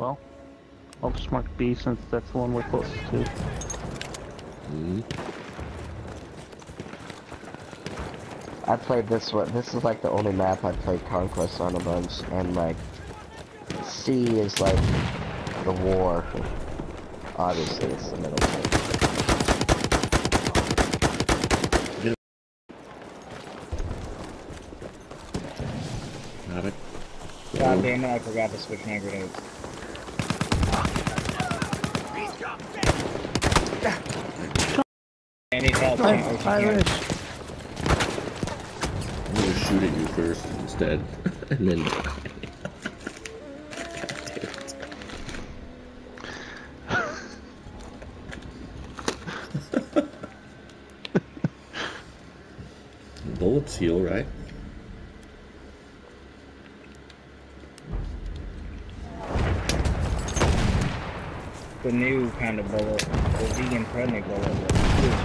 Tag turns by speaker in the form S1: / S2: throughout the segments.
S1: Well, I'll just mark B since that's the one we're closest to.
S2: Mm.
S3: I played this one. This is like the only map I played Conquest on a bunch, and like C is like the war. Obviously, it's the middle. Point.
S2: Got it.
S4: God damn it, I forgot to switch my grenades. I need help.
S1: Hi,
S4: Tango, if you
S1: hi,
S4: can.
S1: Rich.
S2: I'm gonna shoot at you first instead, and then. Bullets heal, right?
S4: The new kind of bullet, the vegan friendly bullet.
S2: Pretty.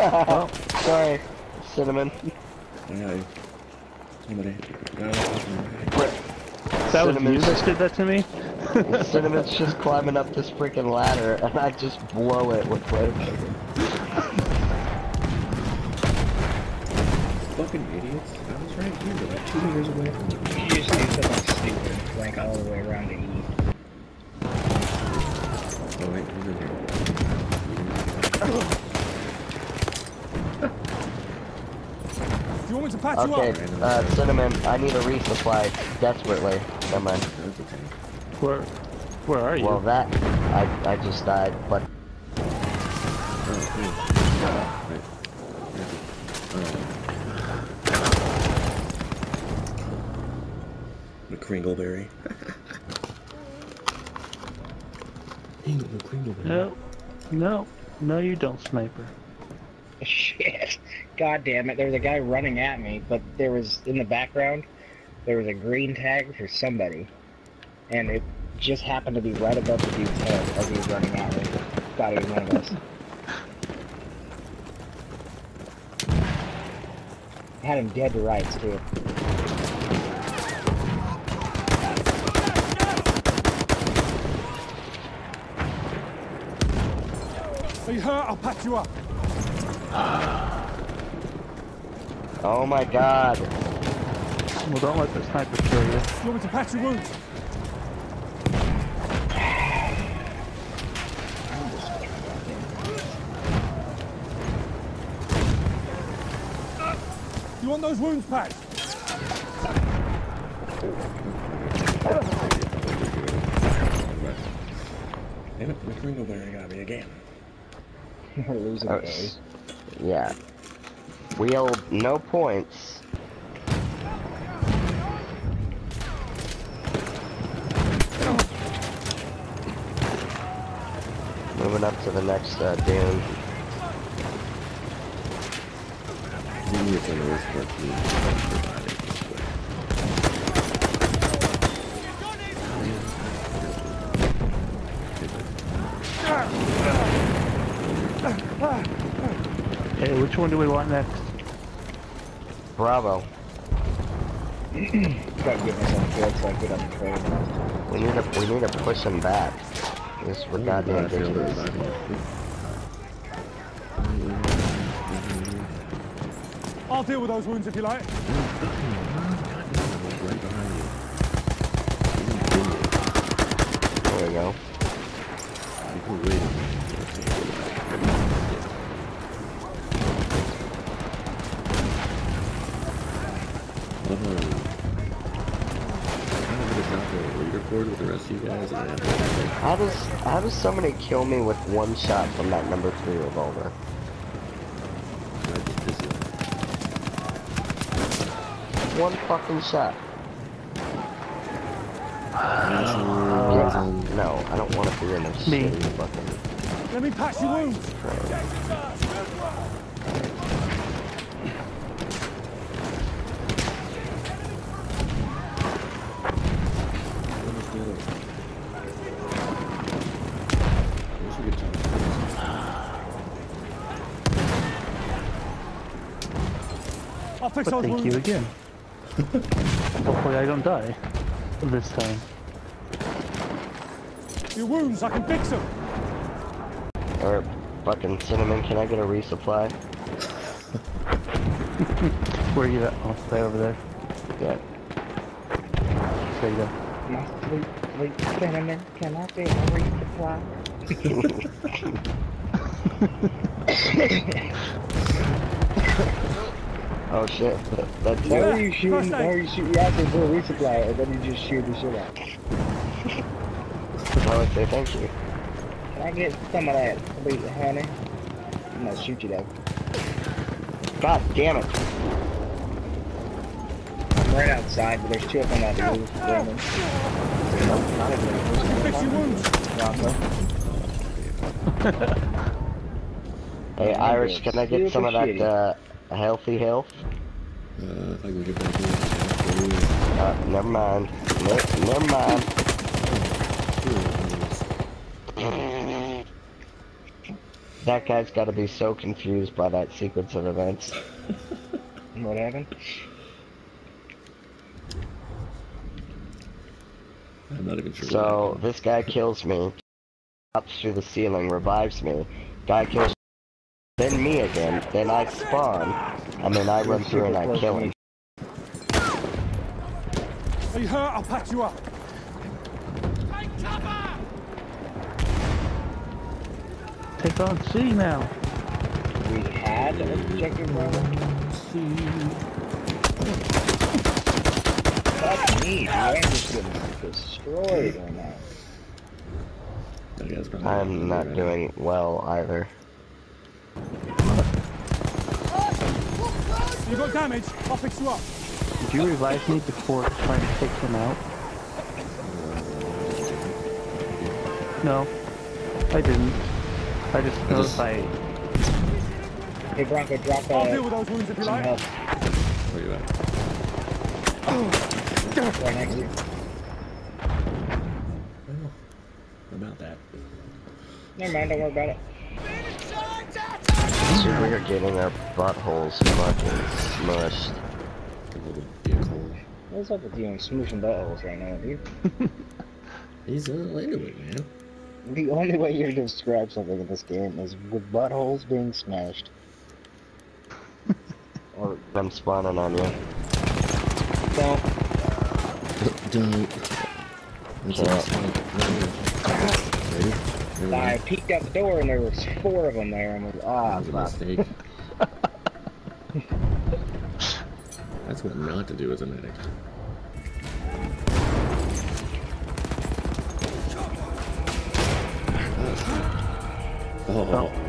S1: Oh,
S3: Sorry, cinnamon.
S2: Yeah. Somebody. No,
S1: that was you
S3: Cinnamon's,
S1: that did that to me?
S3: cinnamon's just climbing up this freaking ladder, and I just blow it with flamethrower.
S2: fucking idiots. I was right here, like two meters away from them.
S4: You just do something stupid, flank all the way around to E.
S2: Oh wait, he's in here.
S5: Do you want me to patch you
S3: Okay,
S5: up?
S3: uh, cinnamon, I need a resupply desperately. Never mind.
S1: Where, where are you?
S3: Well, that I I just died, but
S2: Oh, cool. Right. The Kringleberry. Dang, the Kringleberry.
S1: no, no, no, you don't, sniper.
S4: Shit. God damn it. There was a guy running at me, but there was, in the background, there was a green tag for somebody. And it just happened to be right above the dude's head as he was running at me. Thought he was one of us. Had him dead to rights, too.
S5: Are you hurt? I'll patch you up.
S3: oh my god.
S1: Well, don't let the sniper kill you.
S5: Do you want me to patch your wounds? You want those wounds patched?
S2: Damn it, the Kringleberry got me again.
S4: We're losing
S3: Oh. Yeah. Wheel, no points. Moving up to the next uh, dune.
S2: You need to know this part too.
S1: Hey, which one do we want next?
S3: Bravo.
S4: Gotta get myself killed so I get on the train.
S3: We need to we need to push him back. This we're goddamn
S2: I feel
S3: dangerous.
S5: I'll deal with those wounds if you like.
S2: Right behind you.
S3: There we go.
S2: People waiting. Leaderboard with the rest of you guys, and I have to
S3: How does how does somebody kill me with one shot from that number three revolver?
S2: I just piss you off.
S3: One fucking shot.
S2: Nationalism.
S3: No, I don't want to be in this
S1: Me.
S3: shitty fucking
S5: Let me patch your wounds.
S3: train.
S2: What is the other one? Where's the guitar?
S5: I'll fix
S1: But thank you again. Hopefully I don't die this time.
S5: Your wounds, I can fix them.
S3: Or fucking cinnamon, can I get a resupply?
S1: Where are you at? Oh, right over there.
S3: Yeah.
S1: There you go.
S4: My sweet, sweet cinnamon, can I get a resupply?
S3: Oh shit, that, that's
S4: Why
S3: it.
S4: are you shooting? Why are you shooting? You asked for a resupply, and then you just shoot the shit out.
S3: I would say thank you.
S4: Can I get some of that sweet honey? I'm gonna shoot you though.
S3: God damn it.
S4: I'm right outside, but there's two of them out move. Brandon. Nope, not even.
S5: Fix your wounds.
S3: Hey Irish, can I get some of that
S4: shitty.
S3: Uh, uh, healthy health?
S2: Uh, I can get back in.
S3: Uh, never mind. Ne- never mind. That guy's gotta be so confused by that sequence of events.
S4: What happened?
S2: I'm not even sure.
S3: So this guy kills me, hops through the ceiling, revives me. Guy kills then me again, then I spawn, and then I run through and I kill him.
S5: Are you hurt? I'll patch you up.
S1: Take on C now.
S4: We had objective brother. Fuck me, dude. I'm just getting destroyed right now.
S2: That
S3: I'm not doing well either.
S5: You got damage? I'll fix you up.
S1: Did you revive me before trying to take him out? No, I didn't. I just
S2: I
S1: know
S2: just-
S1: I
S4: Hey Bronco, drop
S5: I'll deal with those wounds if you like.
S4: help
S2: Where you at?
S4: right next to you.
S2: Well, about that.
S4: Never mind, don't worry about it.
S3: So we're getting our buttholes fucking smushed.
S2: A.
S4: What's up with you and smooshing buttholes right now, dude?
S2: He's into it, man.
S4: The only way you can describe something in this game is with buttholes being smashed.
S3: Or I'm spawning on you.
S4: Don't.
S2: Don't. That's
S3: Yeah.
S2: awesome. Ready? Never
S4: I
S2: mind.
S4: peeked out the door and there was four of them there. I'm like, ah,
S2: That was a
S4: fuck.
S2: mistake. That's what not to do as a medic. Oh. I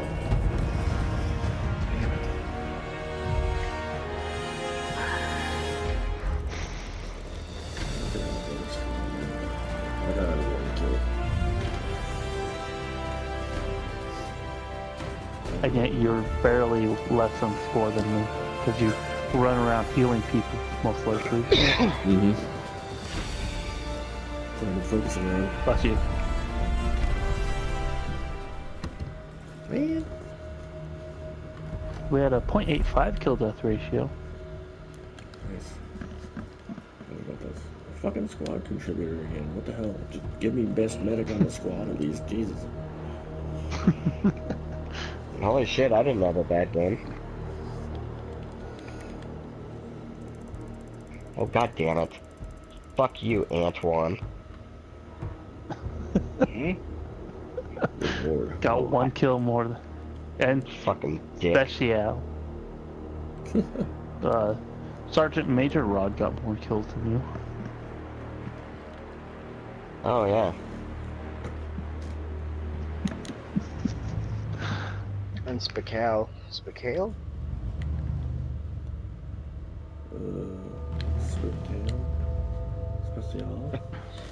S1: And yet you're barely less on score than me. Because you run around healing people, most likely.
S2: Mm-hmm. Trying to focus around.
S1: Plus you.
S2: Man.
S1: We had a 0.85 kill death ratio.
S2: Nice. What about this? Fucking squad contributor again. What the hell? Just give me best medic on the squad at least. Jesus.
S3: Holy shit, I didn't have a bad game. Oh god damn it. Fuck you, Antoine.
S4: Hmm?
S1: Got one kill more than. And
S3: Fucking dick.
S1: Special. uh, Sergeant Major Rod got more kills than you.
S3: Oh yeah.
S4: And Spacal. Spacal?
S2: Uh, Swift tail. Special.